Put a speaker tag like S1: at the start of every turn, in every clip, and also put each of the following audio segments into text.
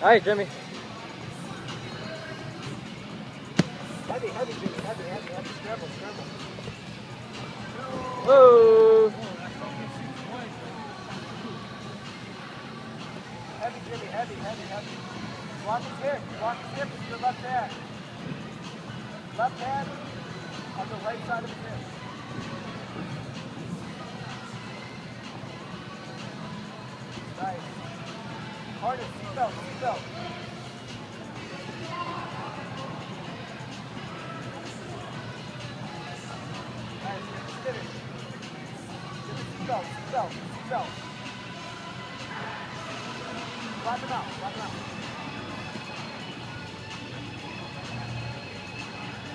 S1: Alright, Jimmy.
S2: Heavy, heavy, Jimmy, heavy, heavy, heavy. Scramble, scramble.
S1: Whoa!
S2: Heavy, Jimmy, heavy, heavy, heavy. Block his hip, block his hip with your left hand. Left hand on the right side of his hip. Nice. Harness, seatbelt, seatbelt. Seatbelt, seatbelt, seatbelt. Flatten him out, flatten him out.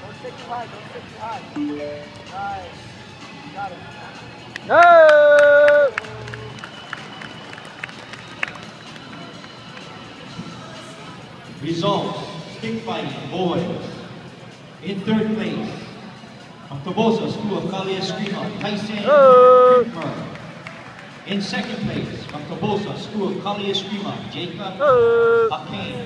S2: Don't stick too high, don't stick too high. Nice. Got it.
S1: No!
S3: Results, stick fighting, boys. In third place, from Tobosa School of Kali Eskrima, Tyson
S1: Oh.
S3: In second place, from Tobosa School of Kali Eskrima, Jacob
S1: Oh!
S3: Akane. And in first